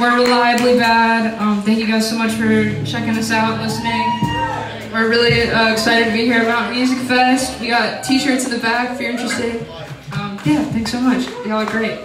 We're reliably bad. Um, thank you guys so much for checking us out, listening. We're really uh, excited to be here at Mountain Music Fest. We got t-shirts in the back if you're interested. Um, yeah, thanks so much. Y'all are great.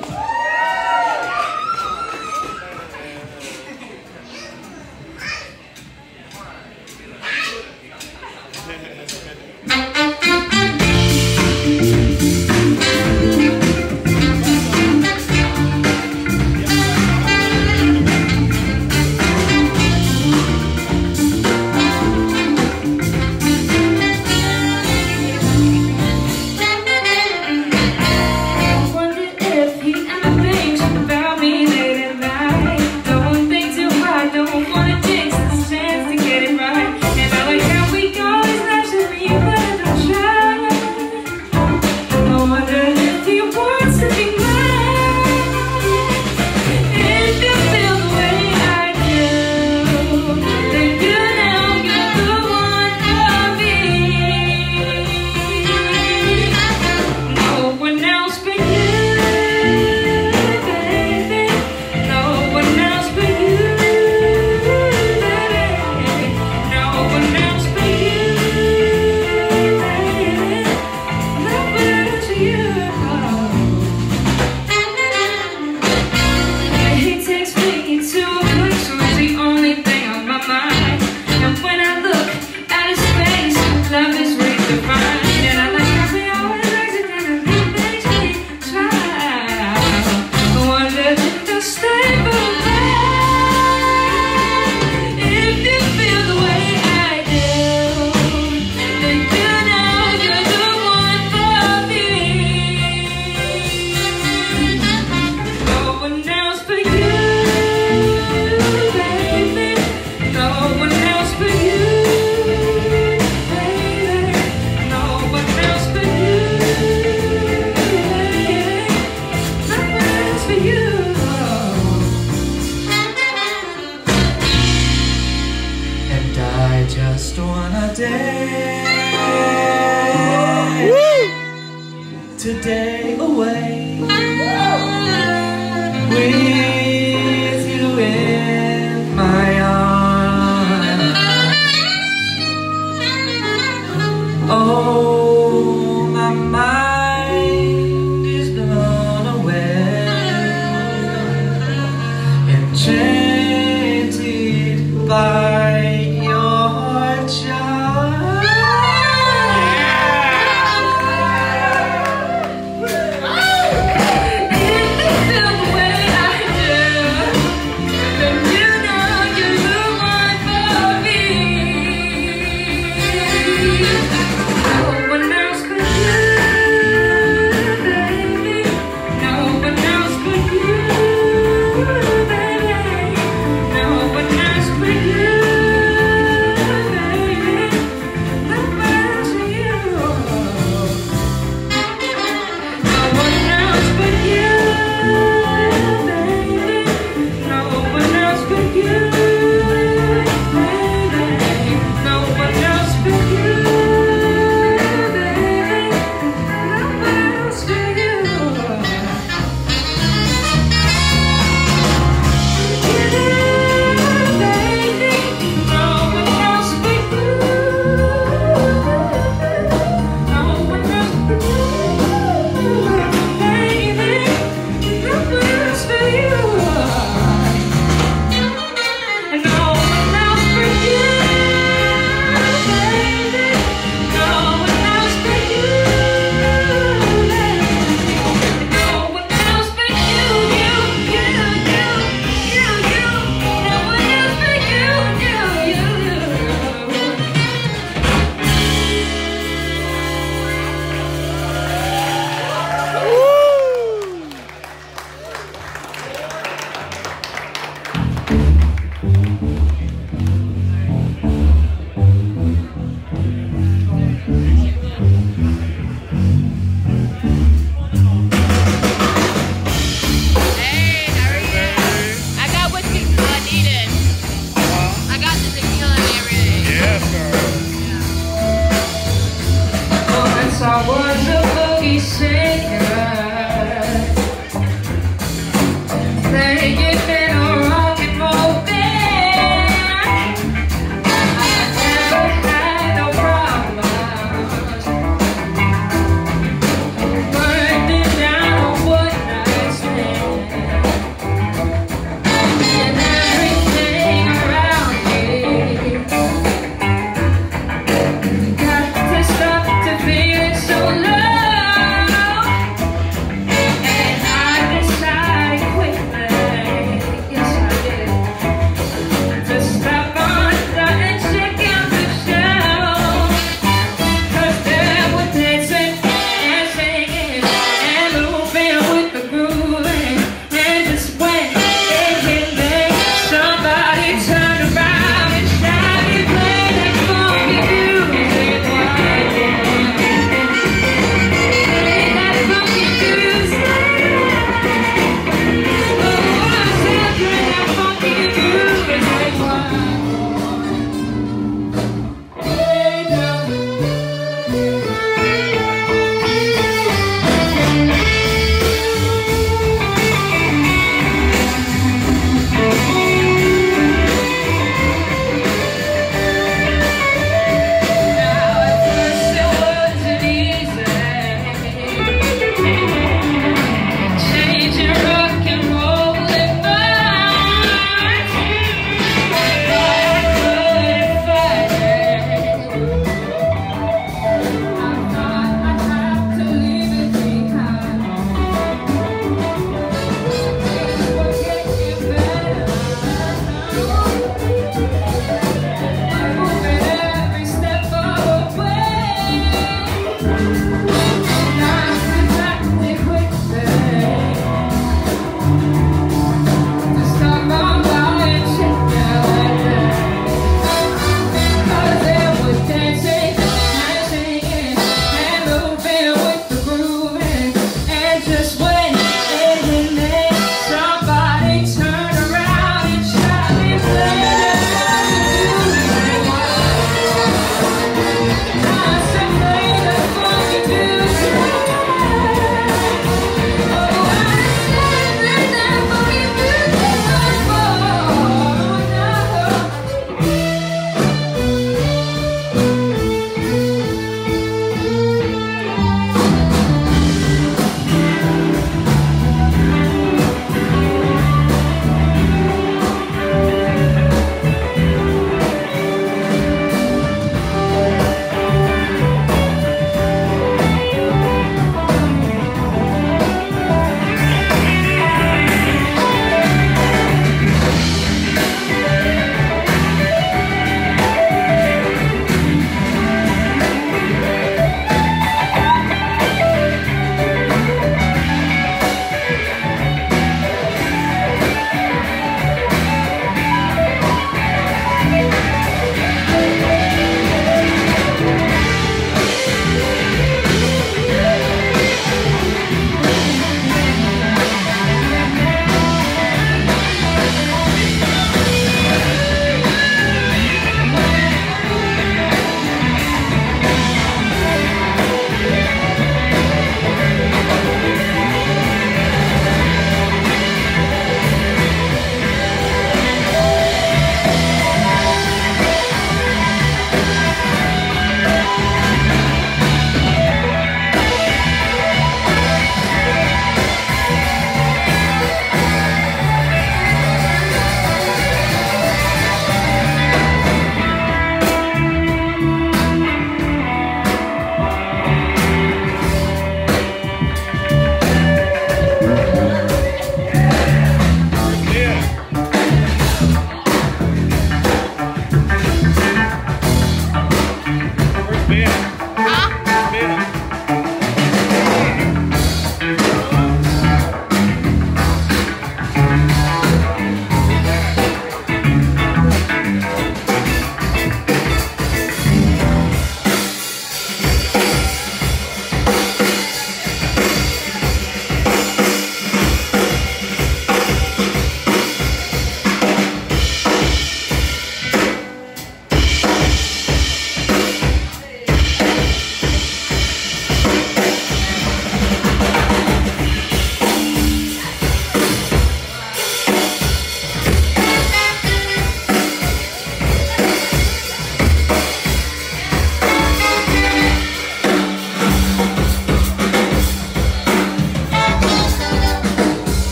With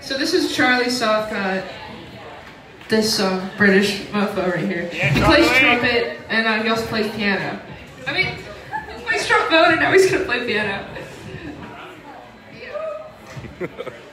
So this is Charlie Southcott. This uh, British mofo right here. Yeah, he plays trumpet and uh, he also plays piano. I mean, he plays trombone and now he's gonna play piano.